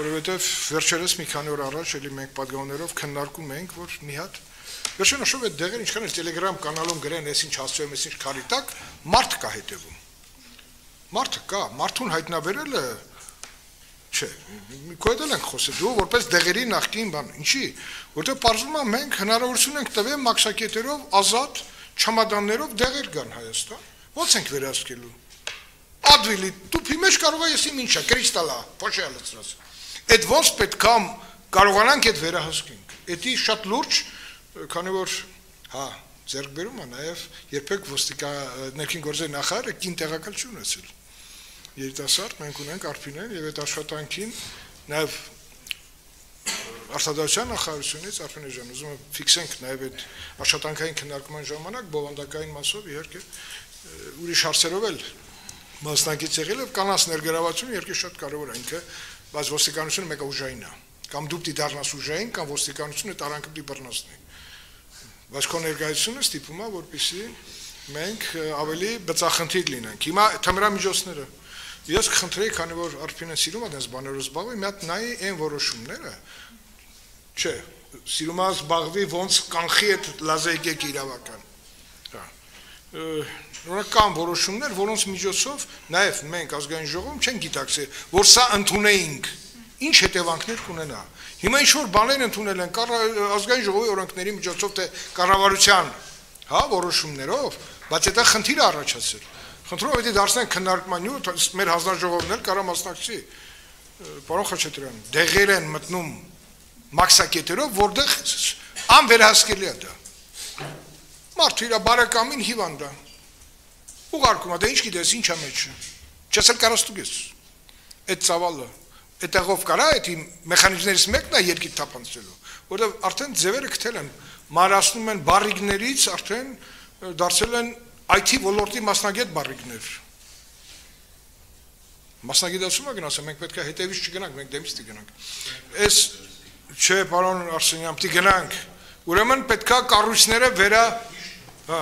որովհետև վերջերս մի քանի օր առաջ էլի մենք падգաուներով քննարկում էինք, որ մի հատ վերջնաշով այդ դեղերը ինչքան էլ Telegram կանալում գրեն, ես ինչ ասում եմ, ես ինչ քարի տակ, մարդ կա հետևում։ Մարդը կա, մարդուն հայտնաբերելը չէ։ Կոյդել ենք խոսել դու որպես դեղերի նախկին բան։ Ինչի՞, որտեղ բարձվում է մենք հնարավորություն ենք տվել մաքսակետերով ազատ չամադաններով դեղեր գան Հայաստան։ Ո՞նց ենք վերահսկելու։ Ադվիլի, դու մեջ կարող ես իմ ինչա, կրիստալա, փոշի ալցրած։ Այդ ոնց պետք է կարողանանք այդ վերահսկենք։ Էդի շատ լուրջ, քանի որ հա, ձերկ բերում է նաև երբեք ոստիկա ներքին գործերի նախարարը կին տեղակալ չունեցել երիտասարդ մենք ունենք Արփինեն եւ այդ աշխատանքին նաեւ արտադրության նախարարությունից Արփինե ջան ուզում եմ ֆիքսենք նաեւ այդ աշխատանքային քննարկման ժամանակ բովանդակային մասով իհարկե ուրիշ հարցերով էլ մասնակից եղել եւ կանանց ներգրավությունը երկու շատ կարեւոր է ինքը բայց ոստիկանությունը մեկը ուժային է կամ դու պիտի դառնաս ուժային կամ ոստիկանությունը տարանքը պիտի բռնացնի բայց քո ներկայությունը ստիպում է որպեսզի մենք ավելի բծախնդիր լինենք հիմա թմրամիջոցները Ես կխնդրեի, քանի որ Արփինը սիրում է դες բաներով զբաղվի, մի հատ նայի այն որոշումները։ Չէ, սիրում է զբաղվի ոնց կանխի այդ լազեյկեք իրավական։ Հա։ Նորական որոշումներ, որոնց միջոցով նաև մենք ազգային ժողովում չեն գիտակցել, որ սա ընդունեինք, ինչ հետևանքներ կունենա։ Հիմա ինչ որ բաներ ընդունել են ազգային ժողովի օրենքների միջոցով թե կառավարության, հա, որոշումներով, բայց դա խնդիր առաջացել։ Խնդրում եմ, եթե դարձնենք քննարկման նյութ, մեր հանձնաժողովն էլ կարա մասնակցի։ Պարոն Խաչատրյան, դեղեր են մտնում մաքսակետերով, որտեղ անվերահսկելի է դա։ Մարդը իր բարեկամին հիվանդ է։ Ուղարկում է, դա ինչ գիտես, ինչա մեջը։ Չես էլ կարաս դուգես։ Այդ ծավալը այդտեղով կարա այդ մեխանիզմներից մեկն է երկիտ թափանցելու, որովհետև արդեն ձևերը գտել են, մարասնում են բարիկներից, արդեն դարձել են IT ոլորտի մասնագետ բարիկներ։ Մասնագիտացումը գնացը, մենք պետք է հետևից չգնանք, մենք դեմից դգնանք։ Այս չէ, պարոն Արսենյան, պիտի գնանք։ Ուրեմն պետքա կառույցները վերա, հա։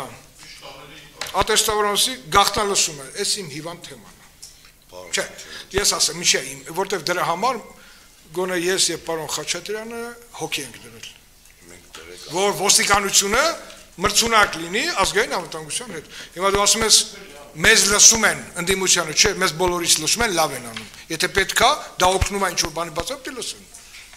Ատեստավորանսի գախտնալսում է, այս իմ հիվանդ թեման է։ Չէ, ես ասեմ, ինչի իմ, որտեվ դրա համար գոնե ես եւ պարոն Խաչատրյանը հոգի ենք դրել։ Որ ոստիկանությունը մրցունակ լինի ազգային անվտանգության հետ։ Հիմա դու ասում ես մեզ լսում են ընդդիմությանը, չէ, մեզ բոլորից լսում են, լավ են անում։ Եթե պետքա, դա օգնում է ինչ-որ բանի բացավ դի լսեն։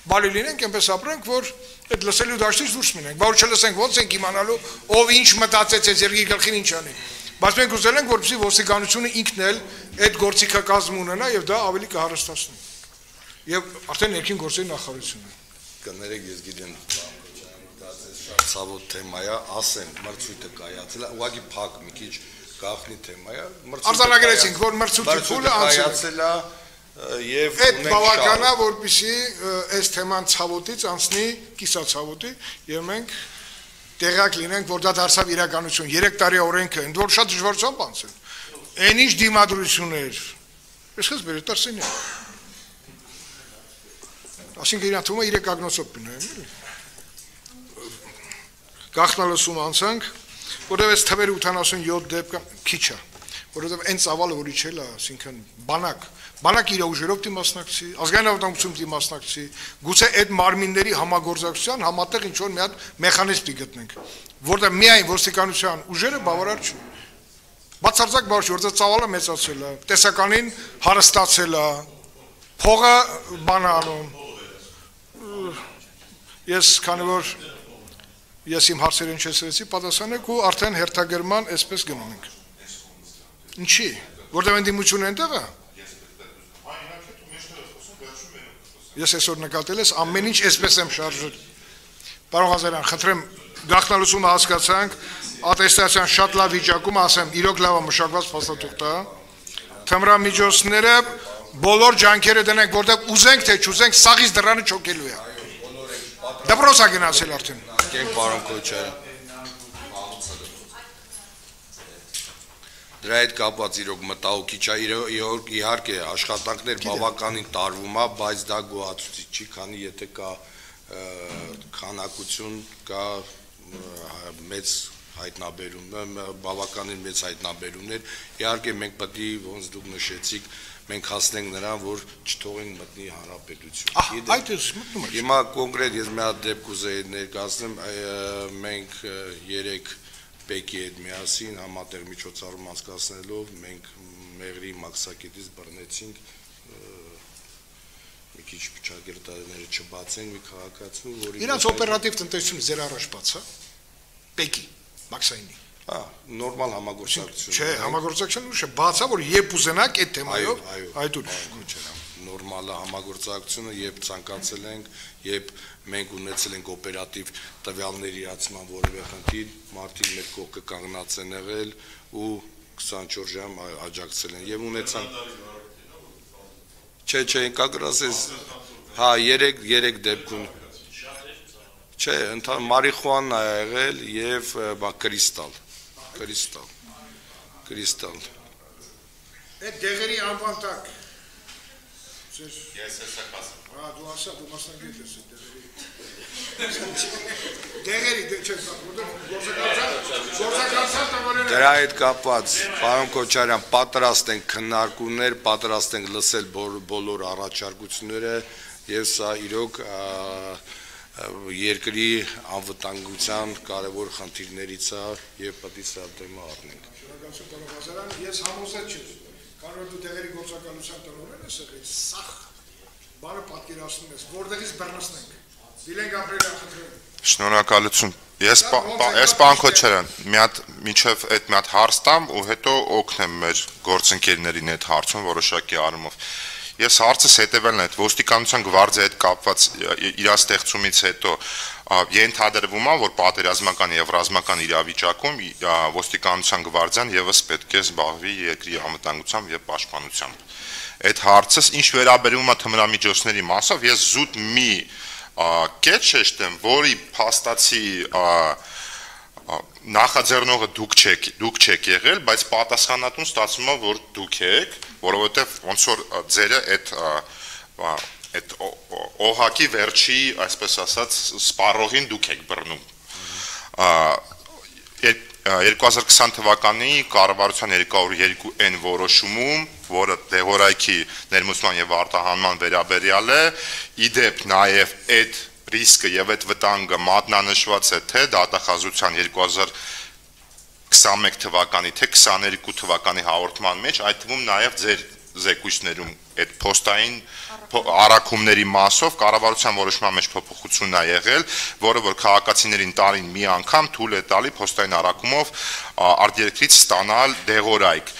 Բարի լինենք, այնպես ապրենք, որ այդ լսելու դաշտից դուրս մնանք։ Բա որ չլսենք, ո՞նց ենք իմանալու, ով ինչ մտածեց այս երկի գլխին ինչ անի։ Բայց մենք ուզել ենք, որպեսզի ոստիկանությունը ինքն էլ այդ գործիքը կազմ ունենա եւ դա ավելի կհարստացնի։ Եվ արդեն ներքին գործերի նախարարությունը։ Կներեք, ես գիտեմ ցավոտ թեմա է, ասեմ, մրցույթը կայացել է, ուղղակի փակ մի քիչ գախնի թեմա է, մրցույթը Արձանագրեցինք, որ մրցույթի փուլը անցել է եւ այդ բավականա, որպեսի այս թեման ցավոտից անցնի կիսացավոտի եւ մենք տեղակ լինենք, որ դա դարձավ իրականություն։ 3 տարի օրենքը, ընդ որ շատ դժվարությամբ անցել։ Այն ինչ դիմադրություններ։ Այսպես բերե տարսենի։ Այսինքն իրան թվում է 3 ագնոսով բնայում, էլի գախնալսում անցանք, որովհետև այս թվերը 87 դեպք քիչ է, որովհետև այն ծավալը, որ իջել է, ասինքն բանակ, բանակ իր ուժերով դի մասնակցի, ազգային ավտոմobիլում դի մասնակցի, գուցե այդ մարմինների համագործակցության համատեղ ինչ որ մի հատ մեխանիզմ դի գտնենք, որտեղ միայն ոստիկանության ուժերը բավարար չի։ Բացարձակ բարձ որտեղ ծավալը մեծացել է, տեսականին հարստացել է, փողը բանանում։ Ես քանի որ ես իմ հարցերին չեսրեցի, պատասխանեք ու արդեն հերթագրման այսպես գնում ենք։ Ինչի։ Որտեղ ընդդիմություն այնտեղ է։ Ես այսօր նկատել ես ամեն ինչ այսպես եմ շարժել։ Պարոն Ղազարյան, խնդրեմ գախնալուսումը հասկացանք, ատեստացիան շատ լավ վիճակում, ասեմ, իրոք լավ է մշակված փաստաթուղթը։ Թմրամիջոցները բոլոր ջանքերը դնենք, որտեղ ուզենք թե չուզենք, սաղից դրանը չոքելու է։ Դպրոցա գնացել արդեն կենք պարոն Քոչարյան։ Դրա հետ կապված իրոք մտահոգիչ է իհարկե աշխատանքներ բավականին տարվում է, բայց դա գոհացուցիչ չի, քանի եթե կա քանակություն, կա մեծ հայտնաբերում, բավականին մեծ հայտնաբերումներ։ Իհարկե մենք պետք է ոնց դուք նշեցիք, մենք հասնենք նրան, որ չթողենք մտնի հանրապետություն։ այդ էս մտնում է։ Հիմա կոնկրետ ես մի հատ դեպք կուզեի ներկայացնեմ, մենք 3 Պեկի հետ միասին համատեղ միջոցառում անցկացնելով մենք Մեղրի Մաքսակետից բռնեցինք մի քիչ ճակերտաները չբացեն մի քաղաքացու, որի Իրանց օպերատիվ տնտեսությունը ձեր առաջ բաց է։ Պեկի, Մաքսայինի։ Հա, նորմալ համագործակցություն։ Չէ, համագործակցությունը ուշ է, բացա որ երբ ուզենաք այդ թեմայով այդ ուր կոչել նորմալը համագործակցությունը, երբ ցանկացել ենք, երբ մենք ունեցել ենք օպերատիվ տվյալների իրացման որևէ խնդիր, մարդիկ մեր կողքը կանգնած են եղել ու 24 ժամ աջակցել են եւ ունեցան Չէ, չէ, կագրասես հա 3 3 դեպքում Չէ, ընդհանուր մարիխուանա ա եղել եւ բա կրիստալ կրիստալ կրիստալ Այդ դեղերի անվան տակ Ես հեսա կասեմ։ Հա, դու ասա, դու մասնագետ ես դեղերի։ Դեղերի, դե չէ, գործակալության, գործակալության տվարերը։ Դրա հետ կապված, պարոն Քոչարյան, պատրաստ ենք քննարկումներ, պատրաստ ենք լսել բոլոր առաջարկությունները եւ սա իրոք երկրի անվտանգության կարևոր խնդիրներից է եւ պետք է սա դեմը առնենք։ Շնորհակալություն պարոն Ղազարյան, ես համոզած չեմ Կարող դու տեղերի գործակալության տնօրեն ես եղել, սախ բանը պատկերացնում ես, որտեղից բռնացնենք։ Դիլենք ապրել խնդրեմ։ Շնորհակալություն։ Ես ես պան Քոչարյան, մի հատ միջև այդ մի հատ հարց տամ ու հետո օգնեմ մեր գործընկերներին այդ հարցում որոշակի առումով։ Ես հարցս հետևելն է, ոստիկանության գվարդիայի հետ կապված իր ստեղծումից հետո ենթադրվում է, որ պատերազմական եւ ռազմական իրավիճակում ոստիկանության գվարդիան եւս պետք է զբաղվի երկրի անվտանգությամբ եւ պաշտպանությամբ։ Այդ հարցս ինչ վերաբերում է թմրամիջոցների մասով, ես զուտ մի կետ շեշտեմ, որի փաստացի նախաձեռնողը դուք չեք, դուք չեք եղել, բայց պատասխանատուն ստացվում է, որ դուք եք, որովհետեւ ոնց որ ձերը այդ այդ օհակի վերջի, այսպես ասած, սպառողին դուք եք բռնում։ 2020 թվականի կառավարության 202N որոշումում, որը դեղորայքի ներմուծման եւ արտահանման վերաբերյալ է, իդեպ նաեւ այդ ռիսկը եւ այդ վտանգը մատնանշված է թե դատախազության 2021 թվականի թե 22 թվականի հաղորդման մեջ, այդ թվում նաեւ ձեր զեկույցներում այդ փոստային առաքումների մասով կառավարության որոշման մեջ փոփոխություն ա եղել, որը որ քաղաքացիներին տարին մի անգամ թույլ է տալի փոստային առաքումով արտերկրից ստանալ դեղորայք